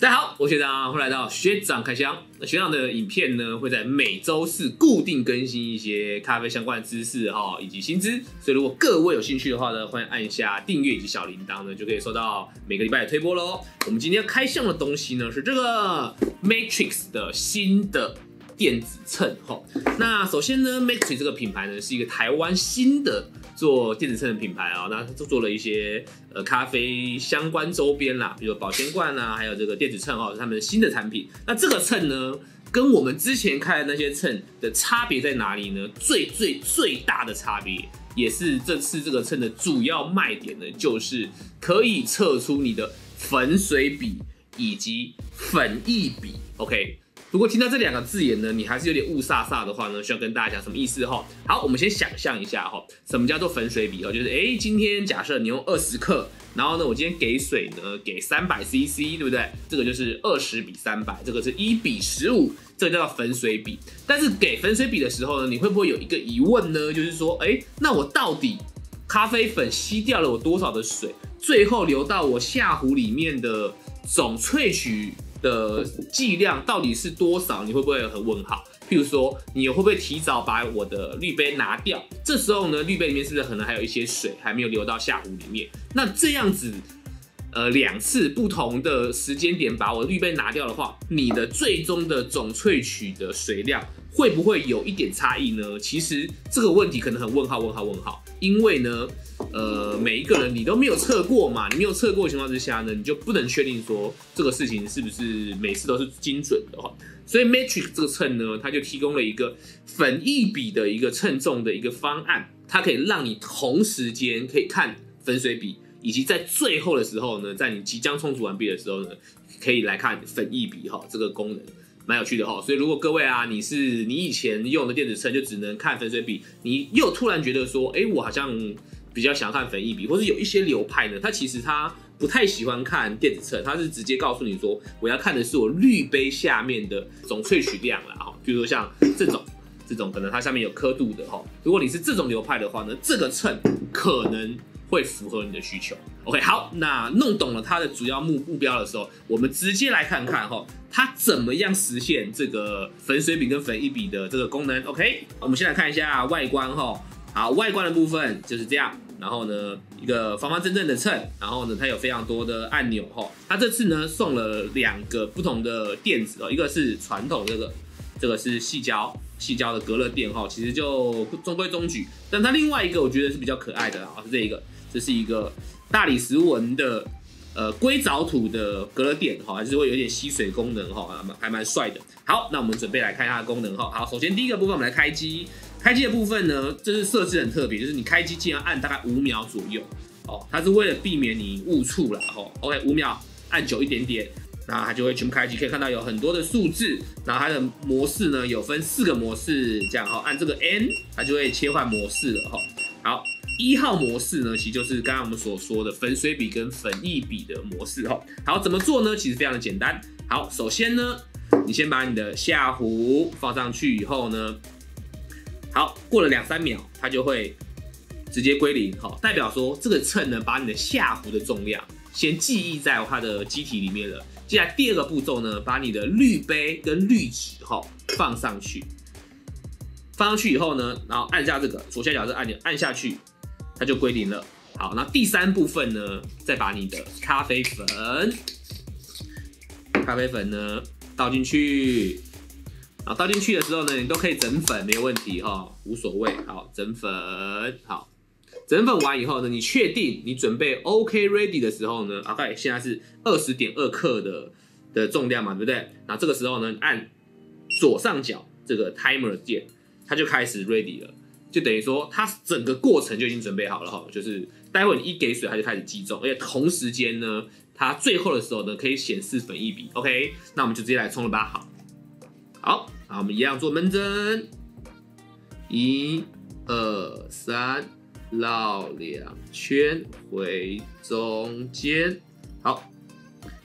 大家好，我学长，欢迎来到学长开箱。那学长的影片呢，会在每周四固定更新一些咖啡相关的知识哈，以及薪资。所以如果各位有兴趣的话呢，欢迎按下订阅以及小铃铛呢，就可以收到每个礼拜的推播喽。我们今天要开箱的东西呢，是这个 Matrix 的新的电子秤哈。那首先呢，Maxi 这个品牌呢，是一个台湾新的。做电子秤的品牌啊，那就做了一些呃咖啡相关周边啦，比如保鲜罐啊，还有这个电子秤哦，是他们的新的产品。那这个秤呢，跟我们之前开的那些秤的差别在哪里呢？最最最大的差别，也是这次这个秤的主要卖点呢，就是可以测出你的粉水比以及粉液比。OK。如果听到这两个字眼呢，你还是有点雾煞煞的话呢，需要跟大家讲什么意思哈？好，我们先想象一下哈，什么叫做粉水比哦？就是哎，今天假设你用二十克，然后呢，我今天给水呢给三百 CC，对不对？这个就是二十比三百，这个是一比十五，这个叫做粉水比。但是给粉水比的时候呢，你会不会有一个疑问呢？就是说，哎，那我到底咖啡粉吸掉了我多少的水，最后流到我下壶里面的总萃取？的剂量到底是多少？你会不会很问号？譬如说，你会不会提早把我的滤杯拿掉？这时候呢，滤杯里面是不是可能还有一些水还没有流到下壶里面？那这样子，呃，两次不同的时间点把我的滤杯拿掉的话，你的最终的总萃取的水量会不会有一点差异呢？其实这个问题可能很问号，问号，问号，因为呢。呃，每一个人你都没有测过嘛？你没有测过的情况之下呢，你就不能确定说这个事情是不是每次都是精准的哈。所以 Matrix 这个秤呢，它就提供了一个粉一比的一个称重的一个方案，它可以让你同时间可以看粉水比，以及在最后的时候呢，在你即将充足完毕的时候呢，可以来看粉一比哈。这个功能蛮有趣的哈。所以如果各位啊，你是你以前用的电子秤就只能看粉水比，你又突然觉得说，哎，我好像。比较想看粉一笔，或是有一些流派呢，他其实他不太喜欢看电子秤，他是直接告诉你说，我要看的是我滤杯下面的总萃取量了哈。比如说像这种，这种可能它下面有刻度的哈。如果你是这种流派的话呢，这个秤可能会符合你的需求。OK，好，那弄懂了它的主要目目标的时候，我们直接来看看哈，它怎么样实现这个粉水笔跟粉一笔的这个功能。OK，我们先来看一下外观哈。好，外观的部分就是这样。然后呢，一个方方正正的秤。然后呢，它有非常多的按钮哈。它这次呢送了两个不同的垫子哦，一个是传统这个，这个是细胶细胶的隔热垫哈，其实就中规中矩。但它另外一个我觉得是比较可爱的啊，是这一个，这是一个大理石纹的呃硅藻土的隔热垫哈，还是会有点吸水功能哈，还蛮帅的。好，那我们准备来看它的功能哈。好，首先第一个部分我们来开机。开机的部分呢，这是设置很特别，就是你开机竟然按大概五秒左右，哦，它是为了避免你误触了，哦，OK，五秒按久一点点，然后它就会全部开机，可以看到有很多的数字，然后它的模式呢有分四个模式，这样哈，按这个 N，它就会切换模式了，哈，好，一号模式呢，其实就是刚刚我们所说的粉水笔跟粉液笔的模式，哈，好，怎么做呢？其实非常的简单，好，首先呢，你先把你的下壶放上去以后呢。好，过了两三秒，它就会直接归零，好，代表说这个秤呢，把你的下壶的重量先记忆在它的机体里面了。接下来第二个步骤呢，把你的滤杯跟滤纸哈放上去，放上去以后呢，然后按下这个左下角这按钮，按下去，它就归零了。好，那第三部分呢，再把你的咖啡粉，咖啡粉呢倒进去。然后倒进去的时候呢，你都可以整粉，没有问题哈，无所谓。好，整粉好，整粉完以后呢，你确定你准备 OK ready 的时候呢，大概现在是二十点二克的的重量嘛，对不对？然后这个时候呢，按左上角这个 timer 键，它就开始 ready 了，就等于说它整个过程就已经准备好了哈，就是待会你一给水，它就开始计重，而且同时间呢，它最后的时候呢，可以显示粉一笔。OK，那我们就直接来冲了吧，好。好，好我们一样做闷蒸，一、二、三，绕两圈回中间。好，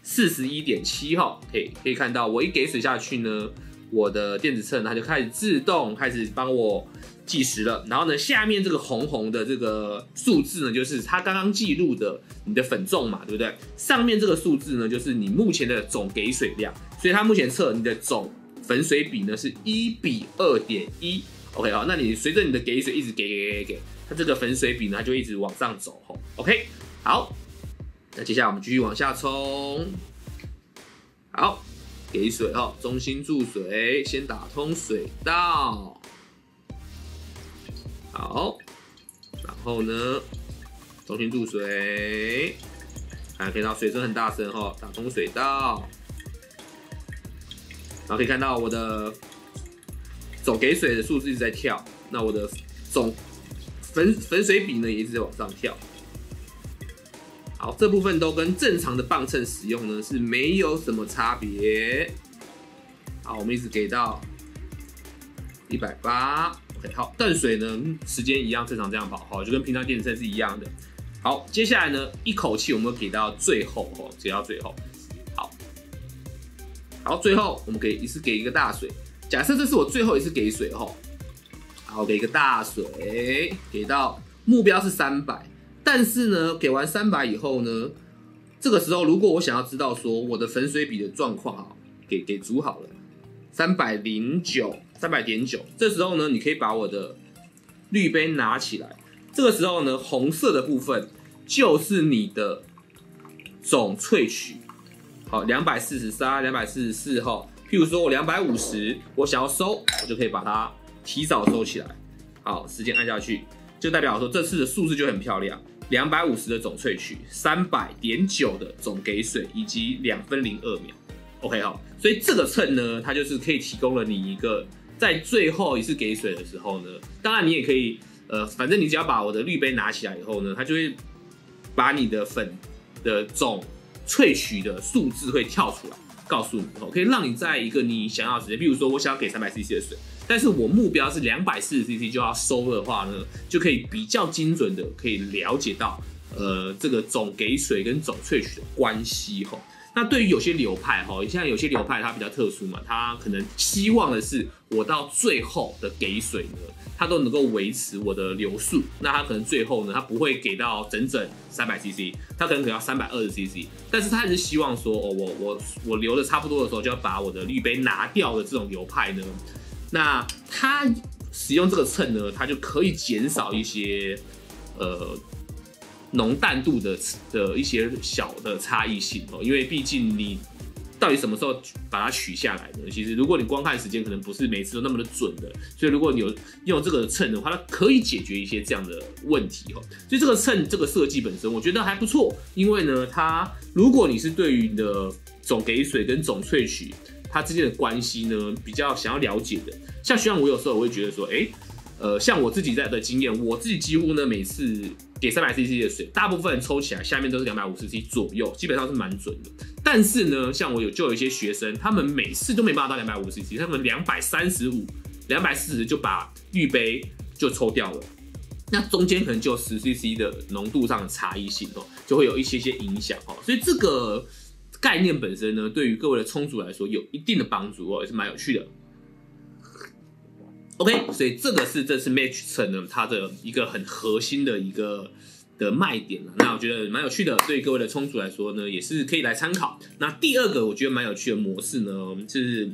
四十一点七号，可以可以看到，我一给水下去呢，我的电子秤它就开始自动开始帮我计时了。然后呢，下面这个红红的这个数字呢，就是它刚刚记录的你的粉重嘛，对不对？上面这个数字呢，就是你目前的总给水量。所以它目前测你的总粉水比呢是一比二点一。OK 好，那你随着你的给水一直给给给给，它这个粉水比呢，它就一直往上走。吼，OK 好。那接下来我们继续往下冲，好，给水哦，中心注水，先打通水道，好，然后呢，中心注水，大家可以看到水声很大声哦，打通水道，然后可以看到我的总给水的数字一直在跳，那我的总粉粉水比呢也一直在往上跳。好，这部分都跟正常的磅秤使用呢是没有什么差别。好，我们一直给到一百八，OK。好，淡水呢时间一样正常这样跑，好，就跟平常电子秤是一样的。好，接下来呢一口气我们给到最后，哦，给到最后。然后，最后我们给一次给一个大水，假设这是我最后一次给水，吼，好，给一个大水，给到目标是三百。但是呢，给完三百以后呢，这个时候如果我想要知道说我的粉水比的状况啊，给给煮好了，三百零九，三百点九，这时候呢，你可以把我的滤杯拿起来，这个时候呢，红色的部分就是你的总萃取，好，两百四十三，两百四十四号，譬如说我两百五十，我想要收，我就可以把它提早收起来，好，时间按下去，就代表说这次的数字就很漂亮。两百五十的总萃取，三百点九的总给水，以及两分零二秒。OK 好，所以这个秤呢，它就是可以提供了你一个在最后一次给水的时候呢，当然你也可以，呃，反正你只要把我的滤杯拿起来以后呢，它就会把你的粉的总萃取的数字会跳出来，告诉你，可以让你在一个你想要的时间，比如说我想要给三百 CC 的水。但是我目标是两百四十 CC 就要收的话呢，就可以比较精准的可以了解到，呃，这个总给水跟总萃取的关系哦。那对于有些流派哈，现在有些流派它比较特殊嘛，它可能希望的是我到最后的给水呢，它都能够维持我的流速。那它可能最后呢，它不会给到整整三百 CC，它可能给到三百二十 CC。但是它还是希望说，哦，我我我流的差不多的时候，就要把我的滤杯拿掉的这种流派呢。那它使用这个秤呢，它就可以减少一些呃浓淡度的的一些小的差异性哦，因为毕竟你到底什么时候把它取下来呢？其实如果你光看时间，可能不是每次都那么的准的。所以如果你有用这个秤的话，它可以解决一些这样的问题哦。所以这个秤这个设计本身，我觉得还不错，因为呢，它如果你是对于你的总给水跟总萃取。它之间的关系呢，比较想要了解的，像学长，我有时候我会觉得说，哎，呃，像我自己在的经验，我自己几乎呢每次给三百 CC 的水，大部分抽起来下面都是两百五十 CC 左右，基本上是蛮准的。但是呢，像我有就有一些学生，他们每次都没办法到两百五十 CC，他们两百三十五、两百四十就把滤杯就抽掉了，那中间可能就十 CC 的浓度上的差异性哦，就会有一些些影响哦，所以这个。概念本身呢，对于各位的充足来说有一定的帮助哦，也是蛮有趣的。OK，所以这个是这次 Match 层呢它的一个很核心的一个的卖点了。那我觉得蛮有趣的，对各位的充足来说呢，也是可以来参考。那第二个我觉得蛮有趣的模式呢，是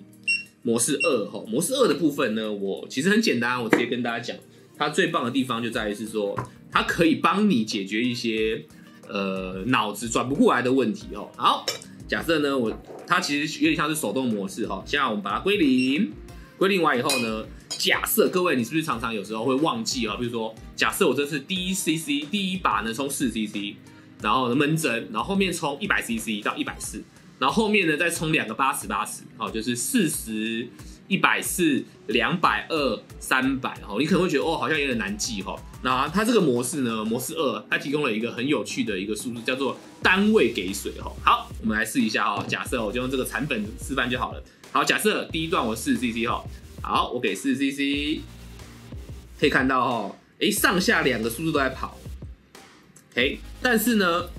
模式二哈。模式二的部分呢，我其实很简单，我直接跟大家讲，它最棒的地方就在于是说，它可以帮你解决一些呃脑子转不过来的问题哦。好。假设呢，我它其实有点像是手动模式哈。现在我们把它归零，归零完以后呢，假设各位你是不是常常有时候会忘记啊？比如说，假设我这是第一 CC 第一把呢冲四 CC，然后呢闷针，然后后面冲一百 CC 到一百四，然后后面呢再冲两个八十八十，哦，就是四十。一百四、两百二、三百，哈，你可能会觉得哦，好像有点难记，哈。那它这个模式呢，模式二，它提供了一个很有趣的一个数字，叫做单位给水，哈。好，我们来试一下，哈。假设我就用这个残粉示范就好了。好，假设第一段我四 CC，哈。好，我给四 CC，可以看到，哈，哎，上下两个数字都在跑，OK。但是呢，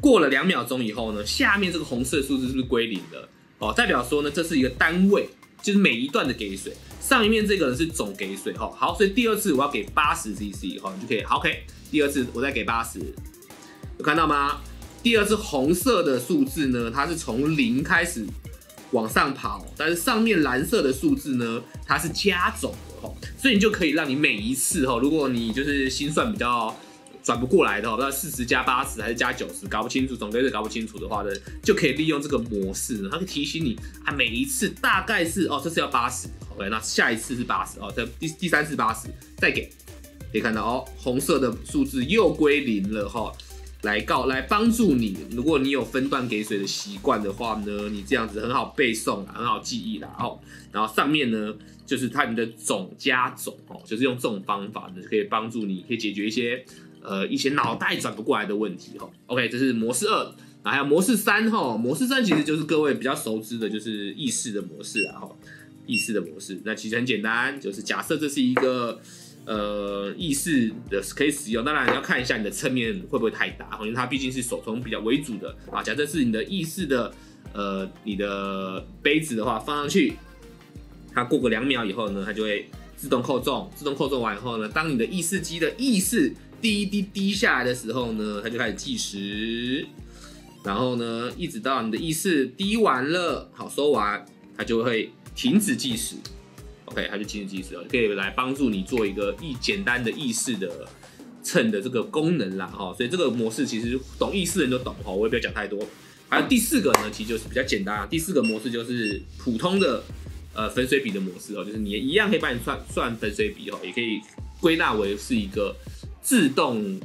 过了两秒钟以后呢，下面这个红色数字是不是归零了？哦，代表说呢，这是一个单位。就是每一段的给水。上一面这个呢是总给水哈，好，所以第二次我要给八十 CC 哈，你就可以好 OK。第二次我再给八十，有看到吗？第二次红色的数字呢，它是从零开始往上跑，但是上面蓝色的数字呢，它是加总的哈，所以你就可以让你每一次哈，如果你就是心算比较。转不过来的，不知道四十加八十还是加九十，搞不清楚，总归是搞不清楚的话呢，就可以利用这个模式，它可以提醒你，啊，每一次大概是哦，这次要八十，OK，那下一次是八十哦，这第第三次八十，再给，可以看到哦，红色的数字又归零了哈，来告来帮助你，如果你有分段给水的习惯的话呢，你这样子很好背诵啦，很好记忆啦哦，然后上面呢就是它你的总加总哦，就是用这种方法呢，可以帮助你，可以解决一些。呃，一些脑袋转不过来的问题哈。OK，这是模式二，啊，还有模式三哈。模式三其实就是各位比较熟知的，就是意识的模式啊哈。意识的模式，那其实很简单，就是假设这是一个呃意识的可以使用，当然要看一下你的侧面会不会太大，因为它毕竟是手冲比较为主的啊。假设是你的意识的呃你的杯子的话放上去，它过个两秒以后呢，它就会自动扣重，自动扣重完以后呢，当你的意识机的意识滴滴滴下来的时候呢，它就开始计时，然后呢，一直到你的意识滴完了，好收完，它就会停止计时。OK，它就停止计时了，可以来帮助你做一个意简单的意识的称的这个功能啦。哈，所以这个模式其实懂意识的人都懂哈，我也不要讲太多。还有第四个呢，其实就是比较简单，第四个模式就是普通的呃粉水笔的模式哦，就是你一样可以帮你算算粉水笔哦，也可以归纳为是一个。自动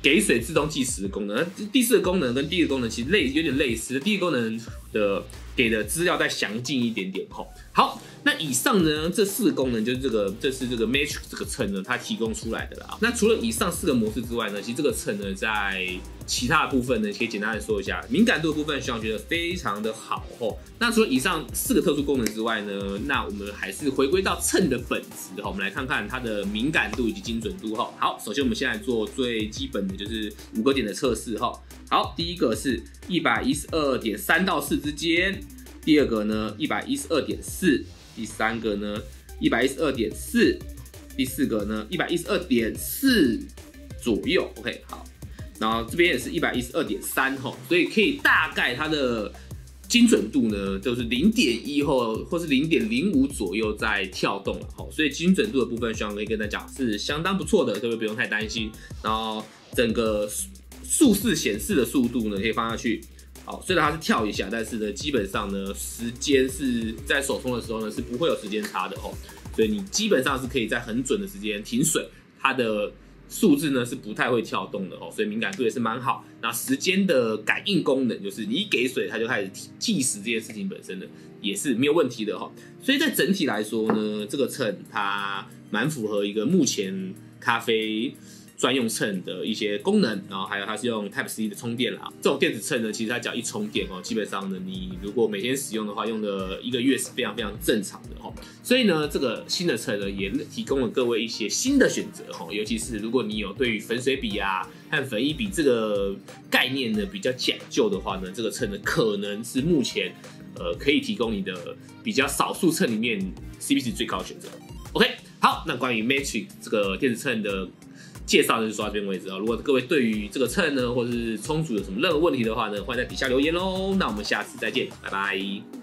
给水、自动计时的功能，第四个功能跟第一个功能其实类有点类似，第一个功能的。给的资料再详尽一点点吼。好，那以上呢这四个功能就是这个，这是这个 Matrix 这个秤呢它提供出来的啦。那除了以上四个模式之外呢，其实这个秤呢在其他的部分呢，可以简单的说一下，敏感度的部分，希望觉得非常的好吼。那除了以上四个特殊功能之外呢，那我们还是回归到秤的本质哈，我们来看看它的敏感度以及精准度哈。好，首先我们先来做最基本的就是五个点的测试哈。好，第一个是一百一十二点三到四之间，第二个呢一百一十二点四，第三个呢一百一十二点四，第四个呢一百一十二点四左右。OK，好，然后这边也是一百一十二点三吼，所以可以大概它的精准度呢就是零点一或或是零点零五左右在跳动了吼，所以精准度的部分，希望可以跟大家讲是相当不错的，各位不用太担心。然后整个。数字显示的速度呢，可以放下去。好，虽然它是跳一下，但是呢，基本上呢，时间是在手冲的时候呢，是不会有时间差的哦。所以你基本上是可以在很准的时间停水，它的数字呢是不太会跳动的哦。所以敏感度也是蛮好。那时间的感应功能，就是你一给水，它就开始计时这件事情本身呢，也是没有问题的哈。所以在整体来说呢，这个秤它蛮符合一个目前咖啡。专用秤的一些功能，然后还有它是用 Type C 的充电啦。这种电子秤呢，其实它只要一充电哦，基本上呢，你如果每天使用的话，用的一个月是非常非常正常的哦。所以呢，这个新的秤呢，也提供了各位一些新的选择哦。尤其是如果你有对于粉水比啊和粉一比这个概念呢比较讲究的话呢，这个秤呢可能是目前呃可以提供你的比较少数秤里面 CP 值最高的选择。OK，好，那关于 Matrix 这个电子秤的。介绍就是说到这边为止啊！如果各位对于这个秤呢，或者是充足有什么任何问题的话呢，欢迎在底下留言喽。那我们下次再见，拜拜。